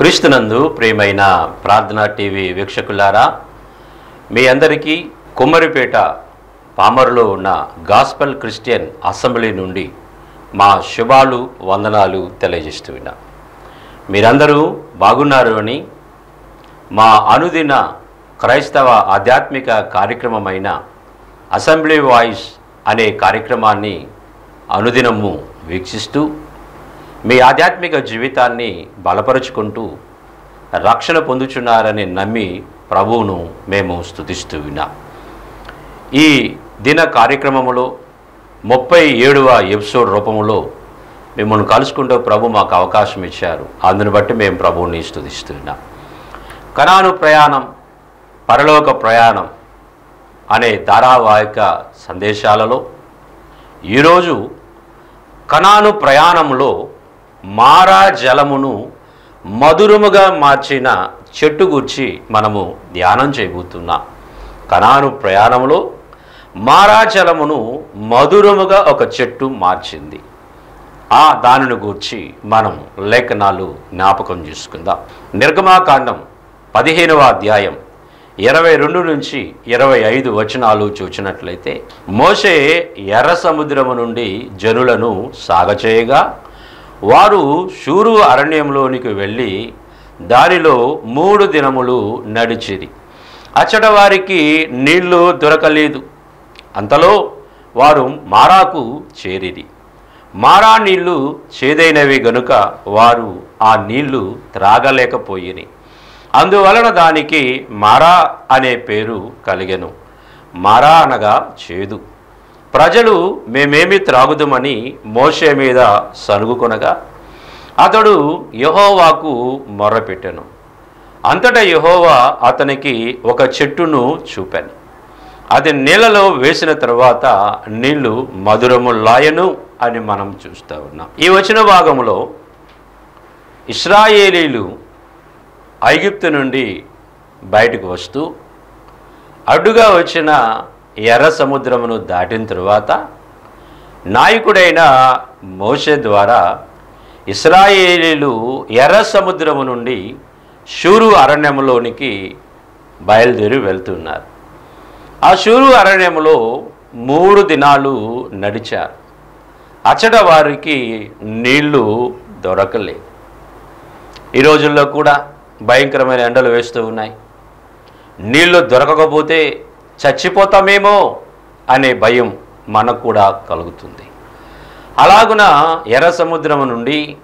క్రీస్తునందు ప్రియమైన ప్రార్థనా టీవీ వీక్షకులారా మీ అందరికీ కుమ్మరిపేట పామరులో ఉన్న గాస్పల్ క్రిస్టియన్ అసెంబ్లీ నుండి మా శుభాలు వందనాలు తెలియజేస్తూ ఉన్నా మీరందరూ బాగున్నారు అని మా అనుదిన క్రైస్తవ ఆధ్యాత్మిక కార్యక్రమమైన అసెంబ్లీ వాయిస్ అనే కార్యక్రమాన్ని అనుదినము వీక్షిస్తూ మీ ఆధ్యాత్మిక జీవితాన్ని బలపరుచుకుంటూ రక్షణ పొందుచున్నారని నమ్మి ప్రభువును మేము స్థుతిస్తూ విన్నాం ఈ దిన కార్యక్రమములో ముప్పై ఏడవ ఎపిసోడ్ రూపంలో మిమ్మల్ని కలుసుకుంటూ ప్రభు మాకు అవకాశం ఇచ్చారు. అందుని బట్టి మేము ప్రభువుని స్థుతిస్తున్నాం కణాను ప్రయాణం పరలోక ప్రయాణం అనే ధారావాహిక సందేశాలలో ఈరోజు కణాను ప్రయాణంలో మారా జలమును మధురముగా మార్చిన చెట్టు గురించి మనము ధ్యానం చేయబోతున్నాం. కణాను ప్రయాణంలో మారా జలమును మధురముగా ఒక చెట్టు మార్చింది. ఆ దానిని గూర్చి మనం లేఖనాలు జ్ఞాపకం చేసుకుందాం. నిర్గమాకాండం పదిహేనవ అధ్యాయం ఇరవై రెండు నుంచి ఇరవై ఐదు వచనాలు చూచినట్లయితే మోసే ఎర్ర సముద్రము నుండి జనులను సాగచేయగా వారు షూరు అరణ్యంలోనికి వెళ్ళి దానిలో మూడు దినములు నడిచిరి. అచ్చట వారికి నీళ్ళు దొరకలేదు. అంతలో వారు మారాకు చేరిది మారా నీళ్ళు చేదైనవి గనుక వారు ఆ నీళ్ళు త్రాగలేకపోయిరి. అందువలన దానికి మారా అనే పేరు కలిగెను. మారా అనగా చేదు. ప్రజలు మేమేమి త్రాగుదమని మోషే మీద సనుగుకొనగా అతడు యహోవాకు మొర్రపెట్టాను అంతటా యహోవా అతనికి ఒక చెట్టును చూపాను. అది నీళ్ళలో వేసిన తర్వాత నీళ్ళు మధురము లాయను అని మనం చూస్తూ ఉన్నాం. ఈ వచ్చిన భాగంలో ఇస్రాయేలీలు ఐగుప్తు నుండి బయటకు వస్తూ అడ్డుగా వచ్చిన ఎర్ర సముద్రమును దాటిన తరువాత నాయకుడైన మోషే ద్వారా ఇస్రాయేలీలు ఎర్ర సముద్రము నుండి షూరు అరణ్యంలోనికి బయలుదేరి వెళ్తున్నారు. ఆ షూరు అరణ్యంలో మూడు దినాలు నడిచారు. అచ్చట వారికి నీళ్ళు దొరకలేదు. ఈ రోజుల్లో కూడా భయంకరమైన ఎండలు వేస్తూ ఉన్నాయి. నీళ్ళు దొరకకపోతే చచ్చిపోతామేమో అనే భయం మనకు కూడా కలుగుతుంది. అలాగున ఎర్ర సముద్రము నుండి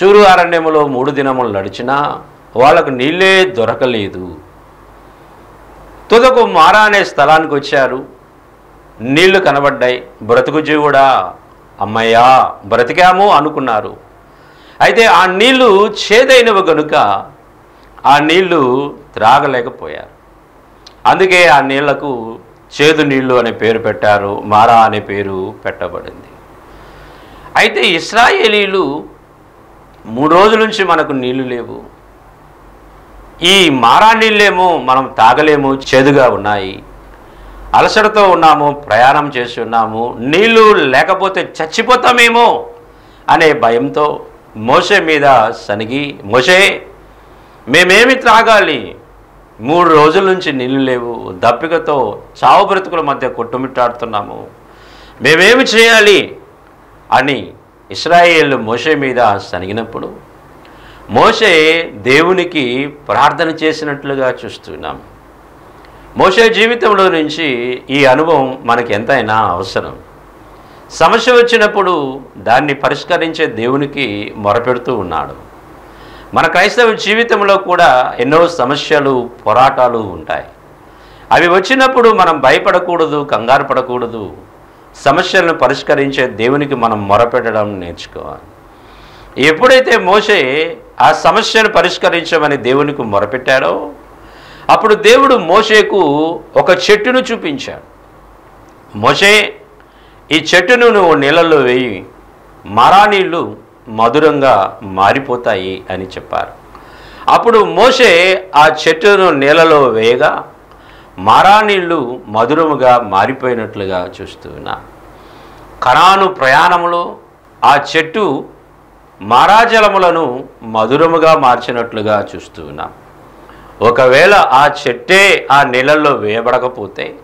సూరు అరణ్యములో మూడు దినములు నడిచినా వాళ్ళకు నీళ్ళే దొరకలేదు. తుదకు మారా అనే స్థలానికి వచ్చారు. నీళ్ళు కనబడ్డాయి. బ్రతుకు జీవుడా అమ్మయ్యా బ్రతికాము అనుకున్నారు. అయితే ఆ నీళ్ళు చేదైనవి గనుక ఆ నీళ్ళు త్రాగలేకపోయారు. అందుకే ఆ నీళ్ళకు చేదు నీళ్ళు అనే పేరు పెట్టారు మారా అనే పేరు పెట్టబడింది. అయితే ఇస్రాయేలీలు మూడు రోజుల నుంచి మనకు నీళ్ళు లేవు. ఈ మారా నీళ్ళేమో మనం తాగలేము చేదుగా ఉన్నాయి. అలసటతో ఉన్నాము ప్రయాణం చేసి ఉన్నాము నీళ్ళు లేకపోతే చచ్చిపోతామేమో అనే భయంతో మోసే మీద సనిగి మోసే మేమేమి త్రాగాలి? మూడు రోజుల నుంచి నీళ్ళు లేవు. దప్పికతో చావు బ్రతుకుల మధ్య కొట్టుమిట్టాడుతున్నాము. మేమేమి చేయాలి? అని ఇస్రాయేల్ మోషే మీద సనిగినప్పుడు మోషే దేవునికి ప్రార్థన చేసినట్లుగా చూస్తున్నాం. మోషే జీవితంలో నుంచి ఈ అనుభవం మనకి ఎంతైనా అవసరం. సమస్య వచ్చినప్పుడు దాన్ని పరిష్కరించే దేవునికి మొరపెడుతూ ఉన్నాడు. మన క్రైస్తవ జీవితంలో కూడా ఎన్నో సమస్యలు పోరాటాలు ఉంటాయి. అవి వచ్చినప్పుడు మనం భయపడకూడదు కంగారు పడకూడదు. సమస్యలను పరిష్కరించే దేవునికి మనం మొరపెట్టడం నేర్చుకోవాలి. ఎప్పుడైతే మోసే ఆ సమస్యను పరిష్కరించమని దేవునికి మొరపెట్టాడో అప్పుడు దేవుడు మోషేకు ఒక చెట్టును చూపించాడు. మోషే ఈ చెట్టును నువ్వు నీళ్ళల్లో వేయి మరా నీళ్ళు మధురంగా మారిపోతాయి అని చెప్పారు. అప్పుడు మోషే ఆ చెట్టును నీళ్ళలో వేయగా మారానీళ్ళు మధురముగా మారిపోయినట్లుగా చూస్తున్నా కణాను ప్రయాణంలో ఆ చెట్టు మారాజలములను మధురముగా మార్చినట్లుగా చూస్తూ ఉన్నాం. ఒకవేళ ఆ చెట్టే ఆ నీళ్ళల్లో వేయబడకపోతే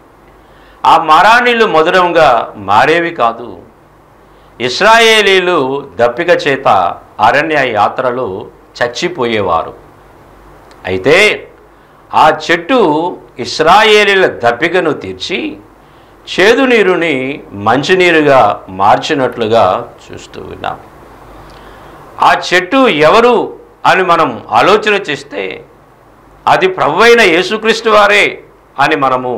ఆ మారా నీళ్ళు మధురంగా మారేవి కాదు. ఇస్రాయేలీలు దప్పిక చేత అరణ్య యాత్రలో చచ్చిపోయేవారు. అయితే ఆ చెట్టు ఇస్రాయేలీల దప్పికను తీర్చి చేదు నీరుని మంచినీరుగా మార్చినట్లుగా చూస్తూ ఉన్నాం. ఆ చెట్టు ఎవరు అని మనం ఆలోచన చేస్తే అది ప్రభువైన యేసుక్రీస్తు వారే అని మనము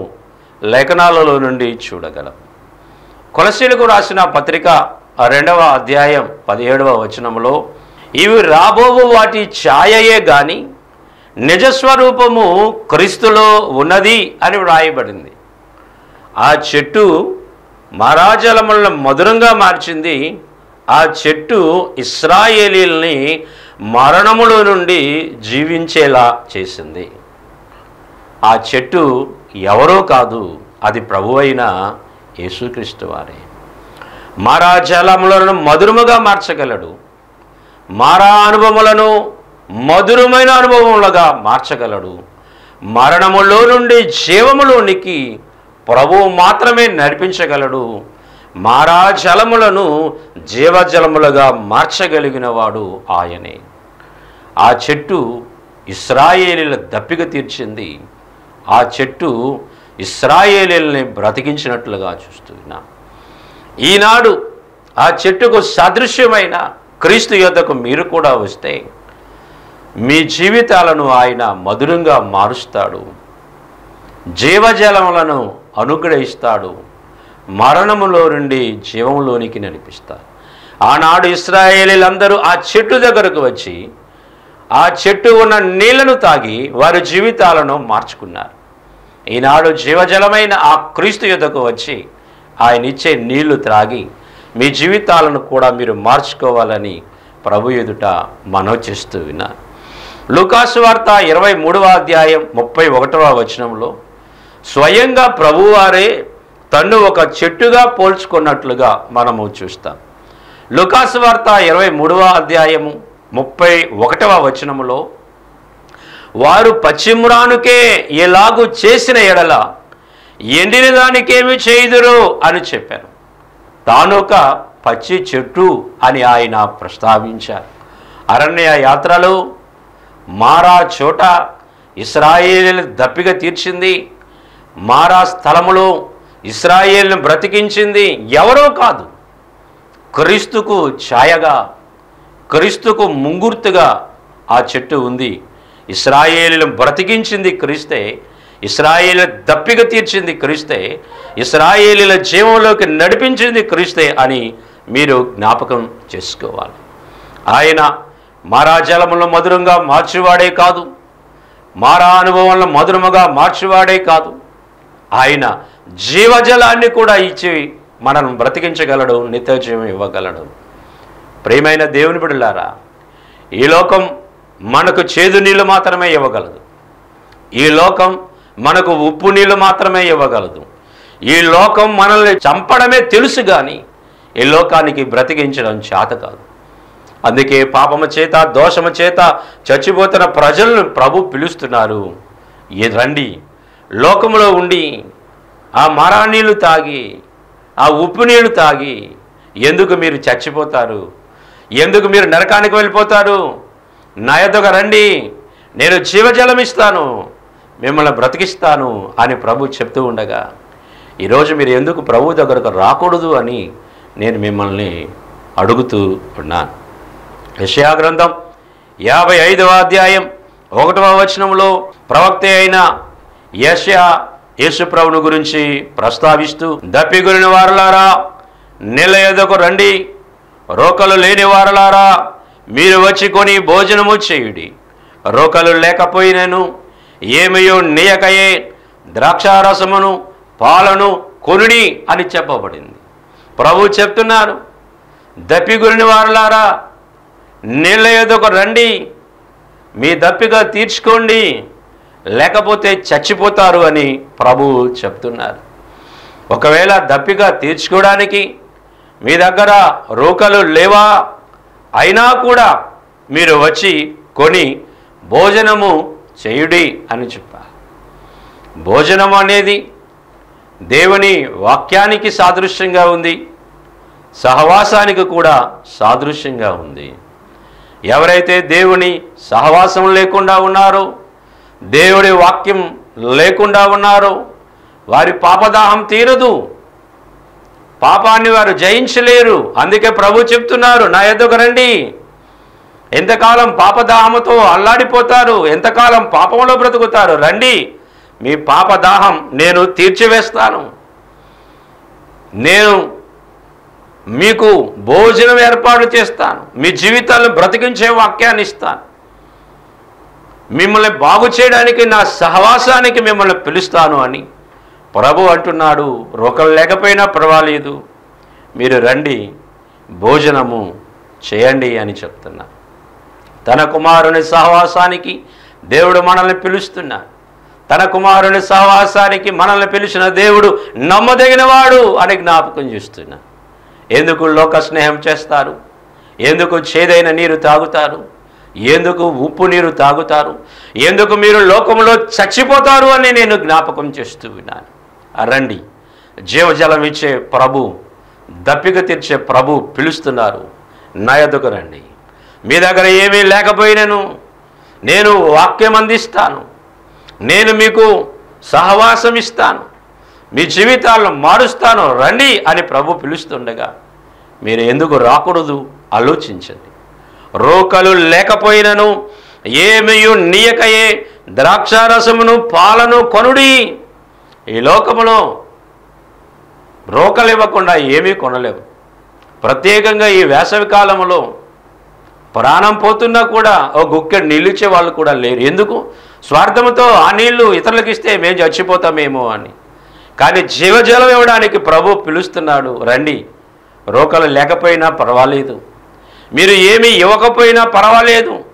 లేఖనాలలో నుండి చూడగలం. కొలసీలకు రాసిన పత్రిక రెండవ అధ్యాయం పదిహేడవ వచనంలో ఇవి రాబోవు వాటి ఛాయయే గాని నిజస్వరూపము క్రీస్తులో ఉన్నది అని వ్రాయబడింది. ఆ చెట్టు మహారాజలములను మధురంగా మార్చింది. ఆ చెట్టు ఇస్రాయేలీల్ని మరణములో నుండి జీవించేలా చేసింది. ఆ చెట్టు ఎవరో కాదు అది ప్రభు అయిన యేసుక్రీస్తు వారే. మారా జలములను మధురముగా మార్చగలడు. మారా అనుభవములను మధురమైన అనుభవములుగా మార్చగలడు. మరణములో నుండి జీవములోనికి ప్రభువు మాత్రమే నడిపించగలడు. మారా జలములను జీవజలములుగా మార్చగలిగిన వాడు ఆయనే. ఆ చెట్టు ఇస్రాయేలీల దప్పిక తీర్చింది. ఆ చెట్టు ఇస్రాయేలీల్ని బ్రతికించినట్లుగా చూస్తున్నాం ఈనాడు ఆ చెట్టుకు సదృశ్యమైన క్రీస్తు యొద్దకు మీరు కూడా వస్తే మీ జీవితాలను ఆయన మధురంగా మారుస్తాడు. జీవజలములను అనుగ్రహిస్తాడు. మరణములో నుండి జీవంలోనికి నడిపిస్తాడు. ఆనాడు ఇస్రాయేలీలందరూ ఆ చెట్టు దగ్గరకు వచ్చి ఆ చెట్టు ఉన్న నీళ్ళను తాగి వారి జీవితాలను మార్చుకున్నారు. ఈనాడు జీవజలమైన ఆ క్రీస్తు యుద్ధకు వచ్చి ఆయన ఇచ్చే నీళ్ళు త్రాగి మీ జీవితాలను కూడా మీరు మార్చుకోవాలని ప్రభు ఎదుట మనవి చేస్తూ విన్నారు లుకాసు వార్త ఇరవై మూడవ అధ్యాయం ముప్పై ఒకటవ వచనంలో స్వయంగా ప్రభువారే తన్ను ఒక చెట్టుగా పోల్చుకున్నట్లుగా మనము చూస్తాం. లుకాసు వార్త ఇరవై మూడవ అధ్యాయము ముప్పై ఒకటవ వచనములో వారు పశ్చిమురానుకే ఎలాగు చేసిన ఎడల ఎండిన దానికేమి చేయుదురు అని చెప్పారు. తాను ఒక పచ్చి చెట్టు అని ఆయన ప్రస్తావించారు. అరణ్య యాత్రలో మారా చోట ఇస్రాయేల్ దప్పిక తీర్చింది. మారా స్థలములో ఇస్రాయేల్ని బ్రతికించింది ఎవరో కాదు. క్రీస్తుకు ఛాయగా క్రీస్తుకు ముంగుర్తుగా ఆ చెట్టు ఉంది. ఇస్రాయేలును బ్రతికించింది క్రీస్తే ఇస్రాయేల్ దప్పిక తీర్చింది క్రీస్తే ఇస్రాయేలీల జీవంలోకి నడిపించింది క్రీస్తే అని మీరు జ్ఞాపకం చేసుకోవాలి. ఆయన మారాజలములను మధురంగా మార్చివాడే కాదు మారా అనుభవంలో మధురముగా మార్చివాడే కాదు. ఆయన జీవజలాన్ని కూడా ఇచ్చి మనల్ని బ్రతికించగలడు నిత్యజీవం ఇవ్వగలడు. ప్రియమైన దేవుని బిడ్డలారా ఈ లోకం మనకు చేదు నీళ్ళు మాత్రమే ఇవ్వగలదు. ఈ లోకం మనకు ఉప్పు నీళ్ళు మాత్రమే ఇవ్వగలదు. ఈ లోకం మనల్ని చంపడమే తెలుసు కానీ ఈ లోకానికి బ్రతికించడం చేత కాదు. అందుకే పాపము చేత దోషము చేత చచ్చిపోతున్న ప్రజలను ప్రభు పిలుస్తున్నారు. ఏ రండి లోకములో ఉండి ఆ మరా తాగి ఆ ఉప్పు నీళ్ళు తాగి ఎందుకు మీరు చచ్చిపోతారు? ఎందుకు మీరు నరకానికి వెళ్ళిపోతారు? నా రండి నేను జీవజలం ఇస్తాను. మిమ్మల్ని బ్రతికిస్తాను అని ప్రభు చెప్తూ ఉండగా ఈరోజు మీరు ఎందుకు ప్రభు దగ్గరకు రాకూడదు అని నేను మిమ్మల్ని అడుగుతూ ఉన్నాను. యెషయా గ్రంథం యాభై ఐదవ అధ్యాయం ఒకటవ వచనంలో ప్రవక్త అయిన యశయా యేసుప్రభుని గురించి ప్రస్తావిస్తూ దప్పిగురిన వారలారా నెల ఎదకు రండి రోకలు లేని వారలారా మీరు వచ్చి కొని భోజనము చేయుడి. రోకలు లేకపోయినను ఏమయో నీయకయే ద్రాక్షారసమును పాలను కొనుడి అని చెప్పబడింది. ప్రభు చెప్తున్నారు దప్పిగురిని వారులారా నీళ్ళ ఏదొక రండి మీ దప్పిక తీర్చుకోండి లేకపోతే చచ్చిపోతారు అని ప్రభువు చెప్తున్నారు. ఒకవేళ దప్పిక తీర్చుకోవడానికి మీ దగ్గర రోకలు లేవా? అయినా కూడా మీరు వచ్చి కొని భోజనము చేయుడి అని చెప్ప. భోజనం అనేది దేవుని వాక్యానికి సాదృశ్యంగా ఉంది. సహవాసానికి కూడా సాదృశ్యంగా ఉంది. ఎవరైతే దేవుని సహవాసం లేకుండా ఉన్నారో దేవుడి వాక్యం లేకుండా ఉన్నారో వారి పాపదాహం తీరదు. పాపాన్ని వారు జయించలేరు. అందుకే ప్రభు చెప్తున్నారు నా ఎదుగు రండి. ఎంతకాలం పాపదాహముతో అల్లాడిపోతారు? ఎంతకాలం పాపంలో బ్రతుకుతారు? రండి. మీ పాపదాహం నేను తీర్చివేస్తాను. నేను మీకు భోజనం ఏర్పాటు చేస్తాను. మీ జీవితాలను బ్రతికించే వాక్యాన్ని ఇస్తాను. మిమ్మల్ని బాగు చేయడానికి నా సహవాసానికి మిమ్మల్ని పిలుస్తాను అని ప్రభు అంటున్నాడు. రోకలు లేకపోయినా పర్వాలేదు. మీరు రండి. భోజనము చేయండి అని చెప్తున్నా. తన కుమారుని సహవాసానికి దేవుడు మనల్ని పిలుస్తున్నాడు. తన కుమారుని సహవాసానికి మనల్ని పిలిచిన దేవుడు నమ్మదగినవాడు అని జ్ఞాపకం చేస్తున్నా. ఎందుకు లోక స్నేహం చేస్తారు? ఎందుకు చేదైన నీరు తాగుతారు? ఎందుకు ఉప్పు నీరు తాగుతారు? ఎందుకు మీరు లోకంలో చచ్చిపోతారు అని నేను జ్ఞాపకం చేస్తూ విన్నాను రండి. జీవజలం ఇచ్చే ప్రభు దప్పిక తీర్చే ప్రభు పిలుస్తున్నారు. నా ఎదుకు రండి. మీ దగ్గర ఏమీ లేకపోయినను నేను వాక్యం అందిస్తాను నేను మీకు సహవాసం ఇస్తాను మీ జీవితాలను మారుస్తాను. రండి అని ప్రభు పిలుస్తుండగా మీరు ఎందుకు రాకూడదు? ఆలోచించండి. రోకలు లేకపోయినను ఏమియు నీయకయే? ద్రాక్షారసమును పాలను కొనుడి. ఈ లోకములో రోకలు ఇవ్వకుండా ఏమీ కొనలేవు. ప్రత్యేకంగా ఈ వేసవి కాలంలో ప్రాణం పోతున్నా కూడా ఓ గుక్కెడు నీళ్ళు ఇచ్చే వాళ్ళు కూడా లేరు. ఎందుకు? స్వార్థంతో ఆ నీళ్ళు ఇతరులకు ఇస్తే మేము చచ్చిపోతామేమో అని. కానీ జీవజలం ఇవ్వడానికి ప్రభు పిలుస్తున్నాడు రండి రోకలు లేకపోయినా పర్వాలేదు. మీరు ఏమి ఇవ్వకపోయినా పర్వాలేదు.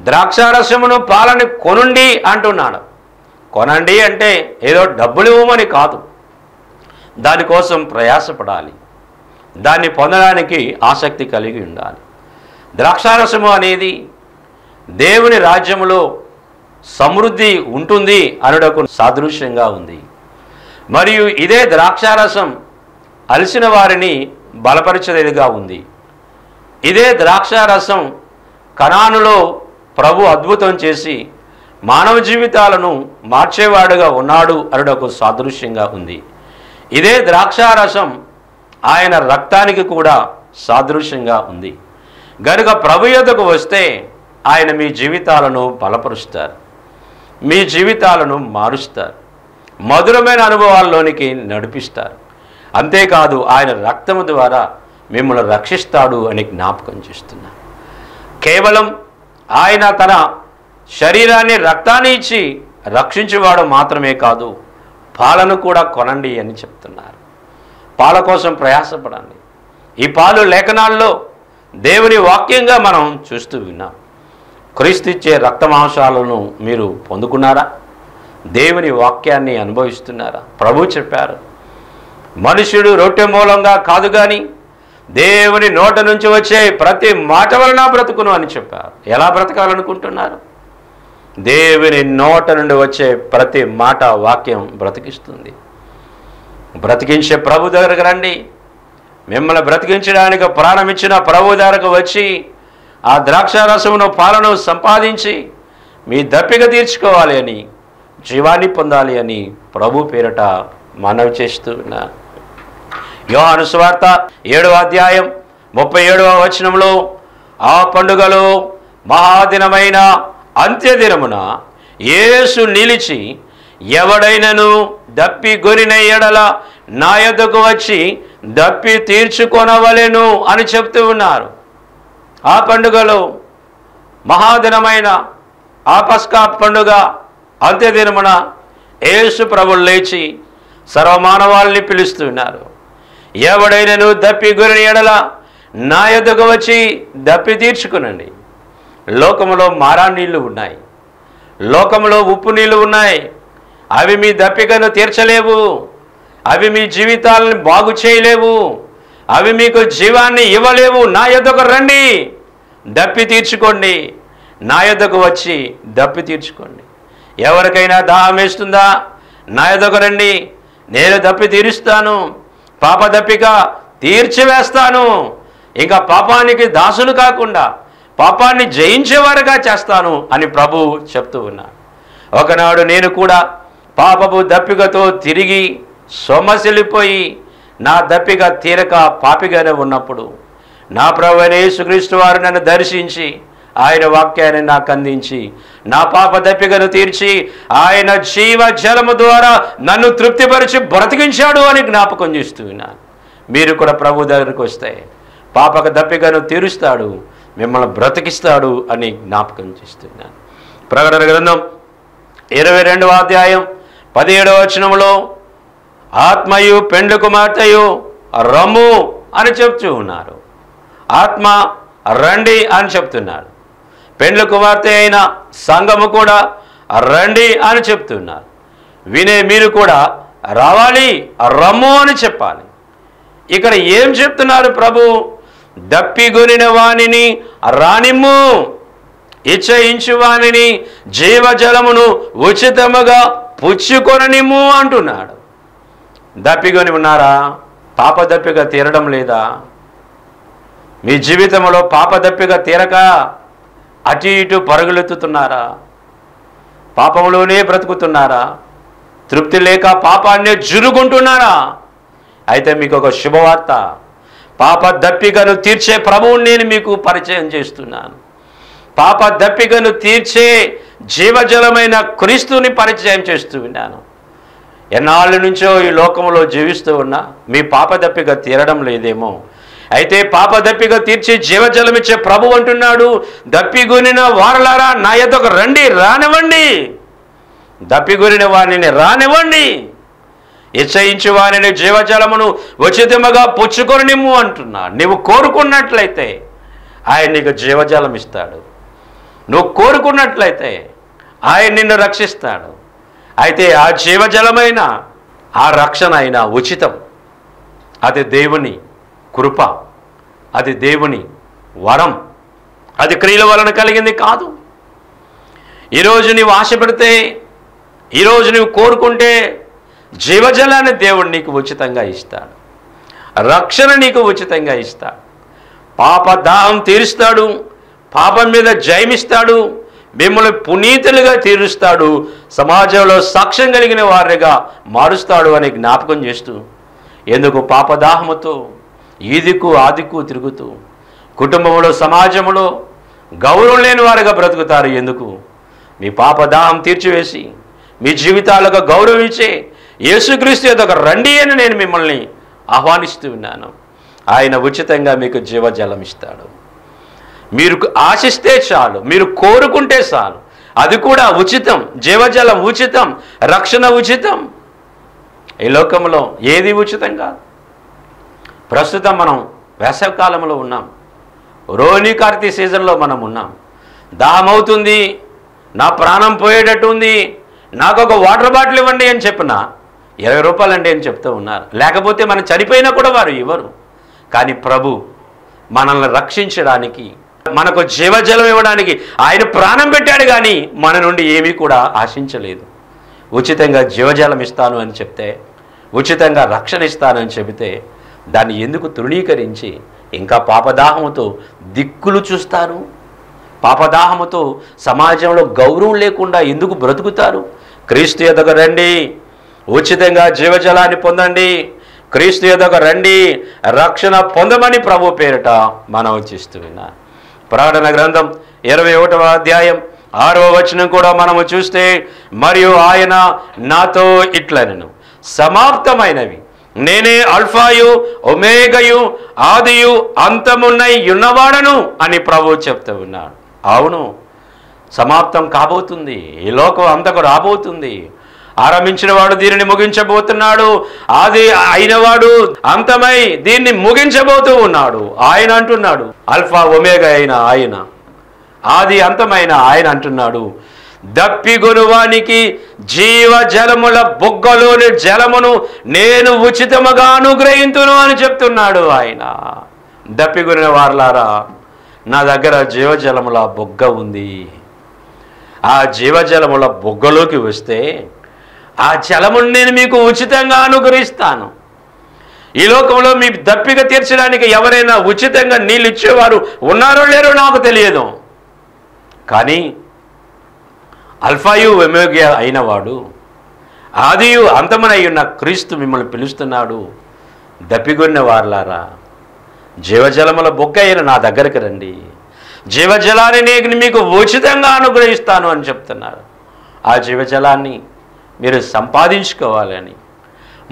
ద్రాక్షారసమును పాలని కొనుండి అంటున్నాడు. కొనండి అంటే ఏదో డబ్బులు ఇవ్వమని కాదు. దానికోసం ప్రయాసపడాలి. దాన్ని పొందడానికి ఆసక్తి కలిగి ఉండాలి. ద్రాక్షారసము అనేది దేవుని రాజ్యములో సమృద్ధి ఉంటుంది అనుటకు సాదృశ్యంగా ఉంది. మరియు ఇదే ద్రాక్షారసం అలసిన వారిని బలపరిచేదిగా ఉంది. ఇదే ద్రాక్షారసం కణానులో ప్రభు అద్భుతం చేసి మానవ జీవితాలను మార్చేవాడుగా ఉన్నాడు అనుటకు సాదృశ్యంగా ఉంది. ఇదే ద్రాక్షారసం ఆయన రక్తానికి కూడా సాదృశ్యంగా ఉంది. గనుక ప్రభు యొద్దకు వస్తే ఆయన మీ జీవితాలను బలపరుస్తారు. మీ జీవితాలను మారుస్తారు. మధురమైన అనుభవాల్లోనికి నడిపిస్తారు. అంతేకాదు ఆయన రక్తము ద్వారా మిమ్మల్ని రక్షిస్తాడు అని జ్ఞాపకం చేస్తున్నా. కేవలం ఆయన తన శరీరాన్ని రక్తాన్ని ఇచ్చి రక్షించేవాడు మాత్రమే కాదు పాలను కూడా కొనండి అని చెప్తున్నారు. పాల కోసం ప్రయాసపడండి. ఈ పాలు లేఖనాల్లో దేవుని వాక్యంగా మనం చూస్తూ విన్నాం. క్రీస్తు ఇచ్చే రక్తమాంసాలను మీరు పొందుకున్నారా? దేవుని వాక్యాన్ని అనుభవిస్తున్నారా? ప్రభు చెప్పారు మనుషుడు రొట్టె మూలంగా కాదు కానీ దేవుని నోట నుంచి వచ్చే ప్రతి మాట వలన బ్రతుకును అని చెప్పారు. ఎలా బ్రతకాలనుకుంటున్నారు? దేవుని నోట నుండి వచ్చే ప్రతి మాట వాక్యం బ్రతికిస్తుంది. బ్రతికించే ప్రభు దగ్గరకు రండి. మిమ్మల్ని బ్రతికించడానికి ప్రాణం ఇచ్చిన ప్రభు వచ్చి ఆ ద్రాక్షారసమును పాలను సంపాదించి మీ దప్పిక తీర్చుకోవాలి అని జీవాన్ని పొందాలి అని ప్రభు పేరట మనవి చేస్తూ ఉన్నా. యోహాను సువార్త ఏడవ అధ్యాయం ముప్పై ఏడవ వచనంలో ఆ పండుగలో మహాదినమైన అంత్యదినమున యేసు నిలిచి ఎవడైనను దప్పి గొరిన ఎడల నా యొద్దకు వచ్చి దప్పి తీర్చుకొనవలెను అని చెప్తూ ఉన్నారు. ఆ పండుగలో మహాదినమైన ఆపస్కా పండుగ అంత్యదినమున యేసు ప్రభులు లేచి సర్వమానవాళ్ళని పిలుస్తున్నారు ఎవడైనను దప్పి గురిని ఎడల నా యొద్దకు వచ్చి దప్పి తీర్చుకునండి. లోకములో మారా నీళ్ళు ఉన్నాయి. లోకంలో ఉప్పు నీళ్ళు ఉన్నాయి. అవి మీ దప్పికను తీర్చలేవు. అవి మీ జీవితాలను బాగు చేయలేవు. అవి మీకు జీవాన్ని ఇవ్వలేవు. నా యొద్దకు రండి. దప్పి తీర్చుకోండి. నా యొద్దకు వచ్చి దప్పి తీర్చుకోండి. ఎవరికైనా దాహం వేస్తుందా? నా యొద్దకు రండి. నేను దప్పి తీరుస్తాను. పాప దప్పిక తీర్చివేస్తాను. ఇంకా పాపానికి దాసులు కాకుండా పాపాన్ని జయించేవారుగా చేస్తాను అని ప్రభువు చెప్తూ ఉన్నా ఒకనాడు నేను కూడా పాపపు దప్పికతో తిరిగి సొమసిలిపోయి నా దప్పిక తీరక పాపిగానే ఉన్నప్పుడు నా ప్రభు వారు నన్ను దర్శించి ఆయన వాక్యాన్ని నాకు అందించి నా పాప దప్పికను తీర్చి ఆయన జీవ జలము ద్వారా నన్ను తృప్తిపరిచి బ్రతికించాడు అని జ్ఞాపకం చేస్తూ ఉన్నాను. మీరు కూడా ప్రభు దగ్గరికి వస్తే పాపక దప్పికను తీరుస్తాడు మిమ్మల్ని బ్రతికిస్తాడు అని జ్ఞాపకం చేస్తున్నాను ప్రకటన గ్రంథం ఇరవై రెండవ అధ్యాయం పదిహేడవ వచనంలో ఆత్మయు పెండ్లు కుమార్తెయు రమ్ము అని చెప్తూ ఉన్నారు. ఆత్మ రండి అని చెప్తున్నారు. పెండ్లు కుమార్తె అయిన సంఘము కూడా రండి అని చెప్తున్నారు. వినే మీరు కూడా రావాలి రమ్ము అని చెప్పాలి. ఇక్కడ ఏం చెప్తున్నారు ప్రభు? దప్పిగొనిన వానిని రానిమ్ము ఇచ్చయించు వానిని జీవజలమును ఉచితముగా పుచ్చుకొననిమ్ము అంటున్నాడు. దప్పికొని ఉన్నారా? పాపదప్పిక తీరడం లేదా? మీ జీవితంలో పాపదప్పిక తీరక అటు ఇటు పరుగులెత్తుతున్నారా? పాపంలోనే బ్రతుకుతున్నారా? తృప్తి లేక పాపాన్నే జురుగుంటున్నారా అయితే మీకు ఒక శుభవార్త. పాప దప్పికను తీర్చే ప్రభువుని నేను మీకు పరిచయం చేస్తున్నాను. పాప దప్పికను తీర్చే జీవజలమైన క్రీస్తుని పరిచయం చేస్తూ విన్నాను ఎన్నాళ్ళ నుంచో ఈ లోకంలో జీవిస్తూ ఉన్నా మీ పాప తీరడం లేదేమో. అయితే పాప తీర్చి జీవజలమిచ్చే ప్రభు అంటున్నాడు దప్పిగొనిన వారలారా నా ఎద్దకు రండి రానివ్వండి. దప్పిగొనిన వారిని రానివ్వండి. నిశ్చయించి వారిని జీవజలమును ఉచితముగా పుచ్చుకొని నిమ్ము అంటున్నా నువ్వు కోరుకున్నట్లయితే ఆయన నీకు జీవజలం ఇస్తాడు నువ్వు కోరుకున్నట్లయితే ఆయన నిన్ను రక్షిస్తాడు. అయితే ఆ జీవజలమైన ఆ రక్షణ అయినా ఉచితం. అది దేవుని కృప అది దేవుని వరం. అది క్రియల వలన కలిగింది కాదు. ఈరోజు నీవు ఆశ పెడితే ఈరోజు నువ్వు కోరుకుంటే జీవజలాన్ని దేవుడు నీకు ఉచితంగా ఇస్తాడు. రక్షణ నీకు ఉచితంగా ఇస్తాడు. పాప దాహం తీరుస్తాడు. పాపం మీద జయమిస్తాడు. మిమ్మల్ని పునీతులుగా తీరుస్తాడు సమాజంలో సాక్ష్యం కలిగిన వారిగా మారుస్తాడు అని జ్ఞాపకం చేస్తూ ఎందుకు పాపదాహముతో ఈదికు ఆదికు తిరుగుతూ కుటుంబంలో సమాజంలో గౌరవం లేని వారిగా బ్రతుకుతారు ఎందుకు? మీ పాపదాహం తీర్చివేసి మీ జీవితాలకు గౌరవించే యేసుక్రీస్తు యొక్క రండి అని నేను మిమ్మల్ని ఆహ్వానిస్తూ ఉన్నాను. ఆయన ఉచితంగా మీకు జీవజలం ఇస్తాడు మీరు ఆశిస్తే చాలు మీరు కోరుకుంటే చాలు. అది కూడా ఉచితం జీవజలం ఉచితం రక్షణ ఉచితం. ఈ లోకంలో ఏది ఉచితం కాదు. ప్రస్తుతం మనం వేసవికాలంలో ఉన్నాం. రోహిణి కార్తీ సీజన్లో మనం ఉన్నాం. దాహమవుతుంది నా ప్రాణం పోయేటట్టు ఉంది నాకు ఒక వాటర్ బాటిల్ ఇవ్వండి అని చెప్పిన ఇరవై రూపాయలండి అని చెప్తూ ఉన్నారు. లేకపోతే మనం చనిపోయినా కూడా వారు ఇవ్వరు. కానీ ప్రభు మనల్ని రక్షించడానికి మనకు జీవజలం ఇవ్వడానికి ఆయన ప్రాణం పెట్టాడు కానీ మన నుండి ఏమీ కూడా ఆశించలేదు. ఉచితంగా జీవజలం ఇస్తాను అని చెప్తే ఉచితంగా రక్షణ ఇస్తానని చెబితే దాన్ని ఎందుకు తృణీకరించి ఇంకా పాపదాహముతో దిక్కులు చూస్తారు? పాపదాహముతో సమాజంలో గౌరవం లేకుండా ఎందుకు బ్రతుకుతారు? క్రీస్తు ఎదగ రండి ఉచితంగా జీవజలాన్ని పొందండి క్రీస్తు ఎదగ రండి రక్షణ పొందమని ప్రభు పేరిట మనం చేస్తూ ప్రకటన గ్రంథం ఇరవై ఒకటవ అధ్యాయం ఆరో వచనం కూడా మనము చూస్తే మరియు ఆయన నాతో ఇట్లనను సమాప్తమైనవి. నేనే అల్ఫాయు ఒమేగయు ఆదియు అంతమున్నై ఉన్నవాడను అని ప్రభు చెప్తూ ఉన్నాడు. అవును సమాప్తం కాబోతుంది. ఈ లోకం అంతకు రాబోతుంది. ఆరంభించిన వాడు దీనిని ముగించబోతున్నాడు. ఆది అయినవాడు అంతమై దీన్ని ముగించబోతూ ఉన్నాడు. ఆయన అంటున్నాడు అల్ఫా ఒమేగా అయిన ఆయన. ఆది అంతమైన ఆయన అంటున్నాడు దప్పిగొనువానికి జీవ జలముల బుగ్గలోని జలమును నేను ఉచితముగా అనుగ్రహించును అని చెప్తున్నాడు ఆయన. దప్పిగొనిన వార్లారా నా దగ్గర జీవజలముల బొగ్గ ఉంది. ఆ జీవజలముల బొగ్గలోకి వస్తే ఆ జలముని నేను మీకు ఉచితంగా అనుగ్రహిస్తాను. ఈ లోకంలో మీ దప్పిక తీర్చడానికి ఎవరైనా ఉచితంగా నీళ్ళు ఇచ్చేవారు ఉన్నారో లేరో నాకు తెలియదు. కానీ అల్ఫాయు వెమోగ్య అయినవాడు ఆదియు అంతమనై ఉన్న క్రీస్తు మిమ్మల్ని పిలుస్తున్నాడు. దప్పిగొన్న వారులారా జీవజలముల బొక్క అయిన నా దగ్గరికి రండి. జీవజలాన్ని నేను మీకు ఉచితంగా అనుగ్రహిస్తాను అని చెప్తున్నారు. ఆ జీవజలాన్ని మీరు సంపాదించుకోవాలని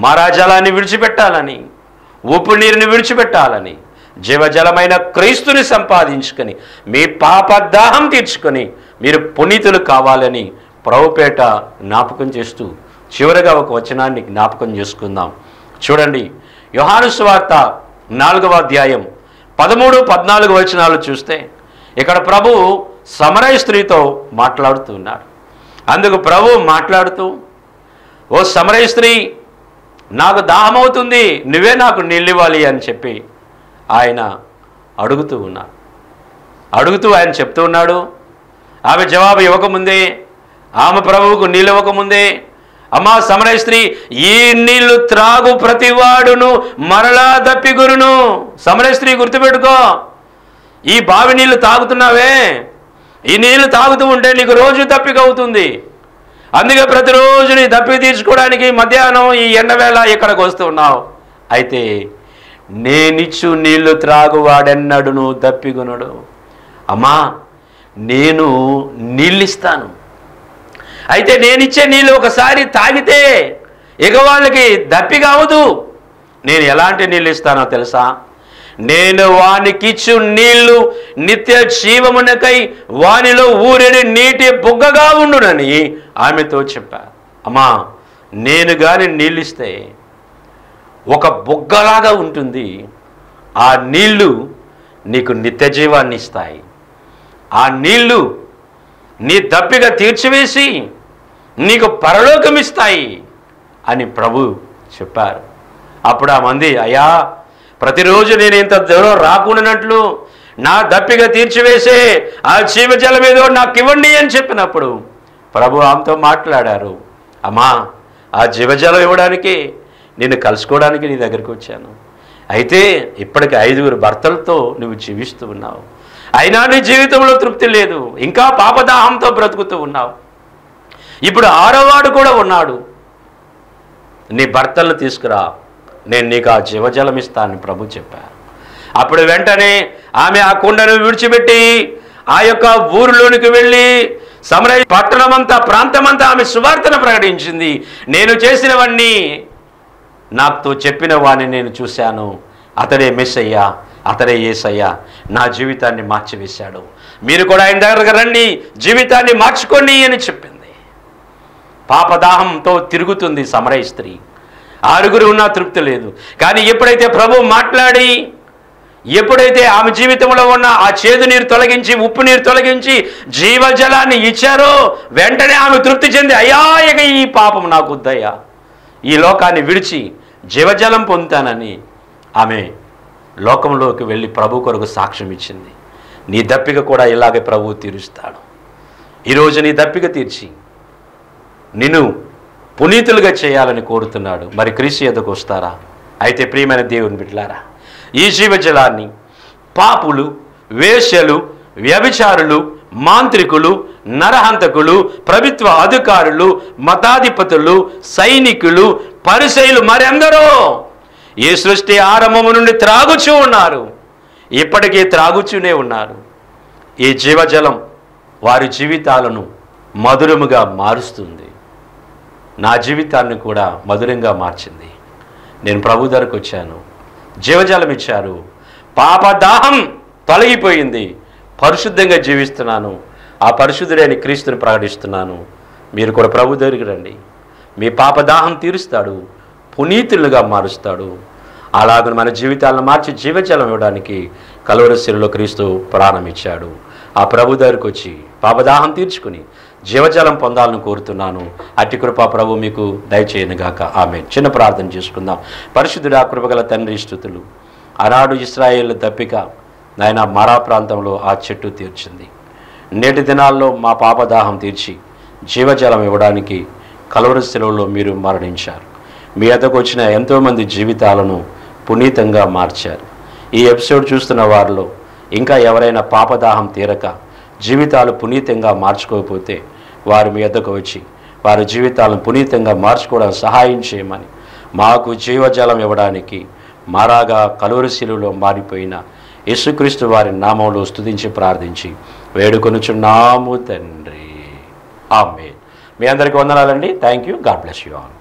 మారాజలాన్ని విడిచిపెట్టాలని ఉప్పు నీరుని విడిచిపెట్టాలని జీవజలమైన క్రీస్తుని సంపాదించుకొని మీ పాప దాహం తీర్చుకొని మీరు పునీతులు కావాలని ప్రభుపేట జ్ఞాపకం చేస్తూ చివరగా ఒక వచనాన్ని జ్ఞాపకం చేసుకుందాం. చూడండి యోహాను నాలుగవ అధ్యాయం పదమూడు పద్నాలుగు వచనాలు చూస్తే ఇక్కడ ప్రభు సమరయ స్త్రీతో మాట్లాడుతూ ఉన్నారు. అందుకు ప్రభు మాట్లాడుతూ ఓ సమరయ స్త్రీ నాకు దాహమవుతుంది నువ్వే నాకు నీళ్ళివ్వాలి అని చెప్పి ఆయన అడుగుతూ ఉన్నారు అడుగుతూ ఆయన చెప్తూ ఉన్నాడు. ఆమె జవాబు ఇవ్వకముందే ఆమె ప్రభువుకు నీళ్ళు ఇవ్వకముందే అమ్మా సమరయ స్త్రీ ఈ నీళ్ళు త్రాగు ప్రతివాడును మరలా దప్పిగురును. సమరయ స్త్రీ గుర్తుపెట్టుకో ఈ బావి నీళ్ళు తాగుతున్నావే ఈ నీళ్ళు తాగుతూ ఉంటే నీకు రోజు తప్పికవుతుంది అందుకే ప్రతిరోజు నీ దప్పి తీర్చుకోవడానికి మధ్యాహ్నం ఈ ఎండవేళ ఇక్కడికి వస్తున్నావు? అయితే నేనిచ్చు నీళ్ళు త్రాగువాడెన్నడును దప్పిగునడు అమ్మా నేను నీళ్ళిస్తాను. అయితే నేనిచ్చే నీళ్ళు ఒకసారి తాగితే ఇక వాళ్ళకి దప్పి కావదు నేను ఎలాంటి నీళ్ళు ఇస్తానో తెలుసా? నేను వానికిచ్చు నీళ్ళు నిత్య జీవమునకై వానిలో ఊరేడి నీటి బుగ్గగా ఉండునని ఆమెతో చెప్పా. అమ్మా నేను కానీ నీళ్ళిస్తే ఒక బుగ్గలాగా ఉంటుంది. ఆ నీళ్ళు నీకు నిత్య జీవాన్ని ఇస్తాయి. ఆ నీళ్ళు నీ దప్పిక తీర్చివేసి నీకు పరలోకమిస్తాయి అని ప్రభు చెప్పారు. అప్పుడు ఆ మంది అయ్యా ప్రతిరోజు నేను ఇంత దూరం రాకుండానట్లు నా దప్పిక తీర్చివేసే ఆ జీవజలం ఏదో నాకు ఇవ్వండి అని చెప్పినప్పుడు ప్రభు ఆమెతో మాట్లాడారు అమ్మా ఆ జీవజలం ఇవ్వడానికి నిన్ను కలుసుకోవడానికి నీ దగ్గరికి వచ్చాను. అయితే ఇప్పటికి ఐదుగురు భర్తలతో నువ్వు జీవిస్తూ ఉన్నావు. అయినా నీ జీవితంలో తృప్తి లేదు. ఇంకా పాపదాహంతో బ్రతుకుతూ ఉన్నావు. ఇప్పుడు ఆరోవాడు కూడా ఉన్నాడు. నీ భర్తలను తీసుకురా. నేను నీకు ఆ జీవజలం ఇస్తానని ప్రభు చెప్పారు. అప్పుడు వెంటనే ఆమె ఆ కుండను విడిచిపెట్టి ఆ యొక్క ఊరిలోనికి వెళ్ళి సమరయ పట్టణమంతా ప్రాంతమంతా ఆమె సువార్తను ప్రకటించింది. నేను చేసినవన్నీ నాతో చెప్పిన వాణ్ణి నేను చూశాను. అతడే మిస్ అయ్యా అతడే ఏసయ్యా నా జీవితాన్ని మార్చివేశాడు. మీరు కూడా ఆయన దగ్గరకు రండి జీవితాన్ని మార్చుకోండి అని చెప్పింది. పాపదాహంతో తిరుగుతుంది సమరయ స్త్రీ. ఆరుగురు ఉన్నా తృప్తి లేదు. కానీ ఎప్పుడైతే ప్రభు మాట్లాడి ఎప్పుడైతే ఆమె జీవితంలో ఉన్న ఆ చేదు నీరు తొలగించి ఉప్పు నీరు తొలగించి జీవజలాన్ని ఇచ్చారో వెంటనే ఆమె తృప్తి చెంది అయ్యా ఇక ఈ పాపం నాకు వద్దయ్యా. ఈ లోకాన్ని విడిచి జీవజలం పొందుతానని ఆమె లోకంలోకి వెళ్ళి ప్రభు కొరకు సాక్ష్యం ఇచ్చింది. నీ దప్పిక కూడా ఇలాగే ప్రభువు తీరుస్తాడు. ఈరోజు నీ దప్పిక తీర్చి నిన్ను పునీతులుగా చేయాలని కోరుతున్నాడు. మరి క్రీస్తు ఎద్దకు వస్తారా? అయితే ప్రియమైన దేవుని బిడ్డలారా ఈ జీవజలాన్ని పాపులు వేశ్యలు వ్యభిచారులు మాంత్రికులు నరహంతకులు ప్రభుత్వ అధికారులు మతాధిపతులు సైనికులు పరిశైలు మరెందరో ఈ సృష్టి ఆరంభము నుండి త్రాగుచూ ఉన్నారు. ఇప్పటికీ త్రాగుచూనే ఉన్నారు. ఈ జీవజలం వారి జీవితాలను మధురముగా మారుస్తుంది. నా జీవితాన్ని కూడా మధురంగా మార్చింది. నేను ప్రభు ధరకు వచ్చాను. జీవజలం ఇచ్చారు. పాపదాహం తొలగిపోయింది. పరిశుద్ధంగా జీవిస్తున్నాను. ఆ పరిశుద్ధుడైన క్రీస్తుని ప్రకటిస్తున్నాను. మీరు కూడా ప్రభు దగ్గరికి రండి. మీ పాపదాహం తీరుస్తాడు. పునీతులుగా మారుస్తాడు. అలాగ మన జీవితాలను మార్చి జీవజలం ఇవ్వడానికి కలవరశిరిలో క్రీస్తు ప్రాణం ఇచ్చాడు ఆ ప్రభు దగ్గరికి వచ్చి పాపదాహం తీర్చుకుని జీవజలం పొందాలని కోరుతున్నాను. అట్టి కృపా ప్రభు మీకు దయచేయనుగాక ఆమె చిన్న ప్రార్థన చేసుకుందాం. పరిశుద్ధుడా కృపగల తండ్రి స్థుతులు. ఆనాడు ఇస్రాయేల్ తప్పిక నాయన మారా ప్రాంతంలో ఆ చెట్టు తీర్చింది. నేటి దినాల్లో మా పాపదాహం తీర్చి జీవజలం ఇవ్వడానికి కలవరి సెలవులో మీరు మరణించారు. మీ ఎద్దకు వచ్చిన ఎంతోమంది జీవితాలను పునీతంగా మార్చారు. ఈ ఎపిసోడ్ చూస్తున్న వారిలో ఇంకా ఎవరైనా పాపదాహం తీరక జీవితాలు పునీతంగా మార్చుకోకపోతే వారు మీ ఎద్దకు వచ్చి వారి జీవితాలను పునీతంగా మార్చుకోవడానికి సహాయం చేయమని మాకు జీవజలం ఇవ్వడానికి మారాగా కలువరి శిలువలో మారిపోయిన యేసుక్రీస్తు వారి నామంలో స్తుతించి ప్రార్థించి వేడుకొనుచున్నాము తండ్రి. ఆమె మీ అందరికీ వందనాలండి. Thank you god bless you all.